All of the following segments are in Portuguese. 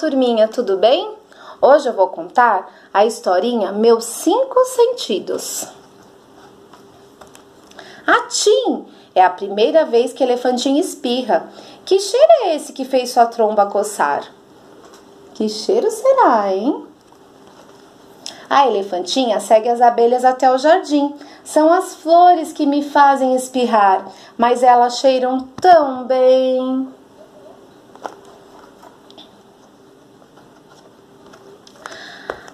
turminha, tudo bem? Hoje eu vou contar a historinha Meus Cinco Sentidos. A Tim é a primeira vez que Elefantinho espirra. Que cheiro é esse que fez sua tromba coçar? Que cheiro será, hein? A elefantinha segue as abelhas até o jardim. São as flores que me fazem espirrar, mas elas cheiram tão bem.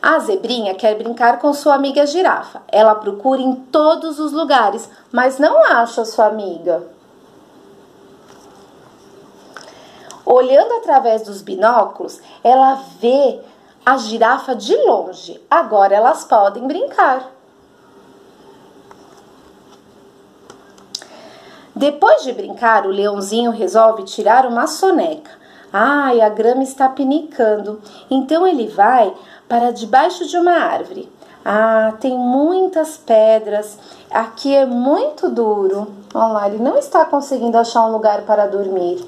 A zebrinha quer brincar com sua amiga girafa. Ela procura em todos os lugares, mas não acha sua amiga. Olhando através dos binóculos, ela vê a girafa de longe. Agora elas podem brincar. Depois de brincar, o leãozinho resolve tirar uma soneca. Ai, a grama está pinicando. Então ele vai para debaixo de uma árvore. Ah, tem muitas pedras. Aqui é muito duro. Olha lá, ele não está conseguindo achar um lugar para dormir.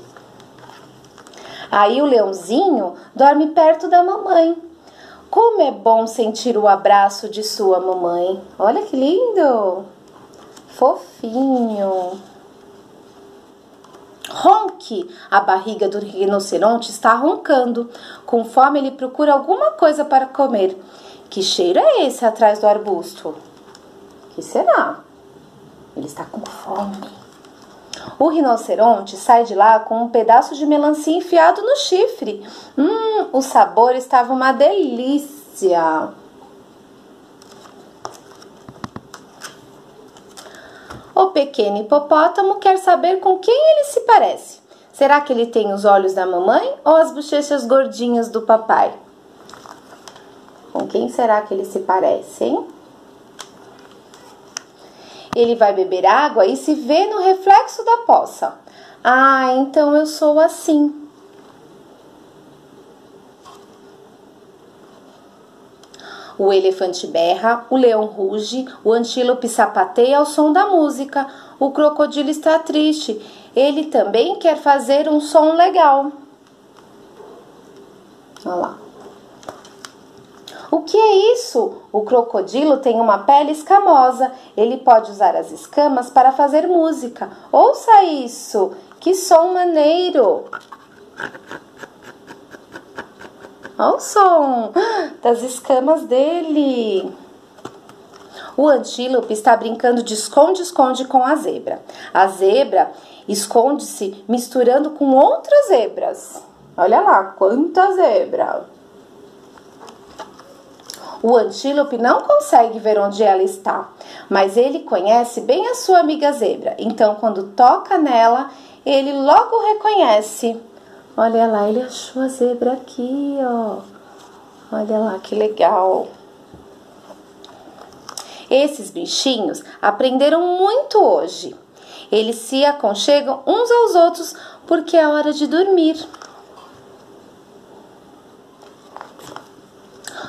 Aí o leãozinho dorme perto da mamãe. Como é bom sentir o abraço de sua mamãe. Olha que lindo! Fofinho. Ronque! A barriga do rinoceronte está roncando. Com fome, ele procura alguma coisa para comer. Que cheiro é esse atrás do arbusto? Que será? Ele está com fome. O rinoceronte sai de lá com um pedaço de melancia enfiado no chifre. Hum, o sabor estava uma delícia. O pequeno hipopótamo quer saber com quem ele se parece. Será que ele tem os olhos da mamãe ou as bochechas gordinhas do papai? Com quem será que ele se parece, hein? Ele vai beber água e se vê no reflexo da poça. Ah, então eu sou assim. O elefante berra, o leão ruge, o antílope sapateia ao som da música, o crocodilo está triste. Ele também quer fazer um som legal. Olha lá. O que é isso? O crocodilo tem uma pele escamosa. Ele pode usar as escamas para fazer música. Ouça isso! Que som maneiro! Olha o som das escamas dele. O antílope está brincando de esconde-esconde com a zebra. A zebra esconde-se misturando com outras zebras. Olha lá, quanta zebra! O antílope não consegue ver onde ela está, mas ele conhece bem a sua amiga zebra. Então, quando toca nela, ele logo reconhece. Olha lá, ele achou a zebra aqui, ó. Olha lá que legal. Esses bichinhos aprenderam muito hoje. Eles se aconchegam uns aos outros porque é hora de dormir.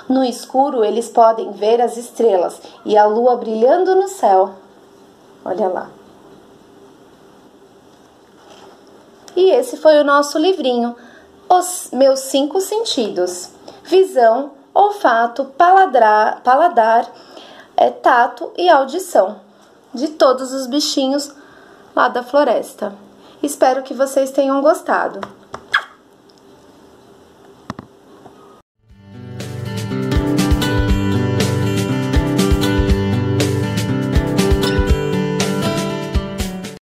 No escuro, eles podem ver as estrelas e a lua brilhando no céu. Olha lá. E esse foi o nosso livrinho, Os Meus Cinco Sentidos: Visão, Olfato, paladar, paladar é, tato e audição, de todos os bichinhos lá da floresta. Espero que vocês tenham gostado.